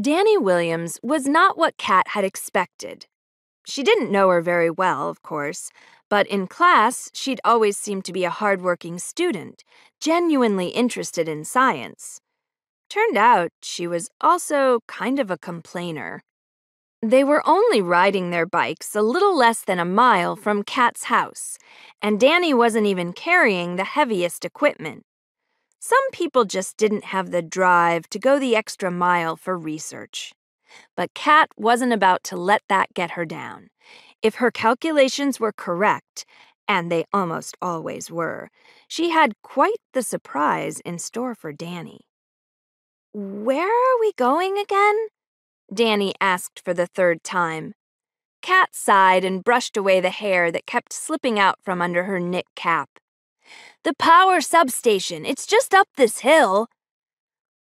Dani Williams was not what Cat had expected. She didn't know her very well, of course, but in class, she'd always seemed to be a hardworking student, genuinely interested in science. Turned out she was also kind of a complainer. They were only riding their bikes a little less than a mile from Cat's house, and Dani wasn't even carrying the heaviest equipment. Some people just didn't have the drive to go the extra mile for research. But Cat wasn't about to let that get her down. If her calculations were correct, and they almost always were, she had quite the surprise in store for Dani. Where are we going again? Dani asked for the third time. Cat sighed and brushed away the hair that kept slipping out from under her knit cap. The power substation, it's just up this hill.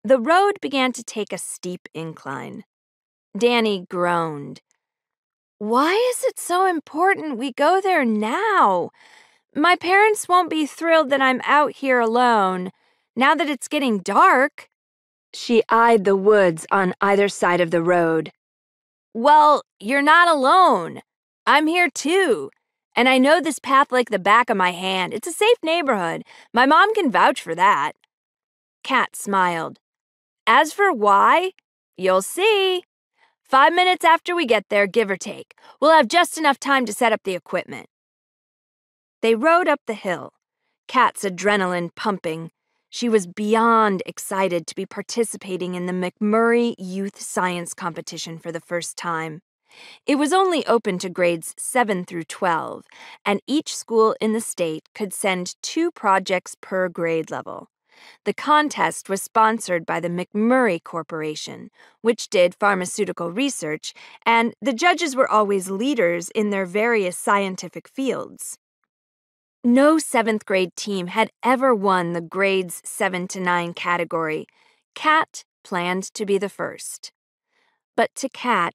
The road began to take a steep incline. Dani groaned. Why is it so important we go there now? My parents won't be thrilled that I'm out here alone, now that it's getting dark. She eyed the woods on either side of the road. Well, you're not alone. I'm here too. And I know this path like the back of my hand. It's a safe neighborhood. My mom can vouch for that. Cat smiled. As for why, you'll see. Five minutes after we get there, give or take, we'll have just enough time to set up the equipment. They rode up the hill, Cat's adrenaline pumping. She was beyond excited to be participating in the McMurray Youth Science Competition for the first time. It was only open to grades 7 through 12, and each school in the state could send two projects per grade level. The contest was sponsored by the McMurray Corporation, which did pharmaceutical research, and the judges were always leaders in their various scientific fields. No seventh grade team had ever won the grades 7 to 9 category. Cat planned to be the first. But to Cat,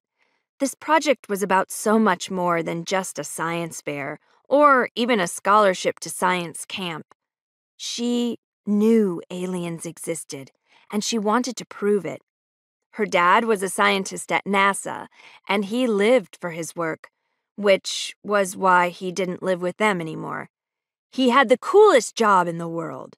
this project was about so much more than just a science fair or even a scholarship to science camp. She knew aliens existed, and she wanted to prove it. Her dad was a scientist at NASA, and he lived for his work, which was why he didn't live with them anymore. He had the coolest job in the world